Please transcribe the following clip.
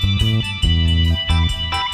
どんどんどん。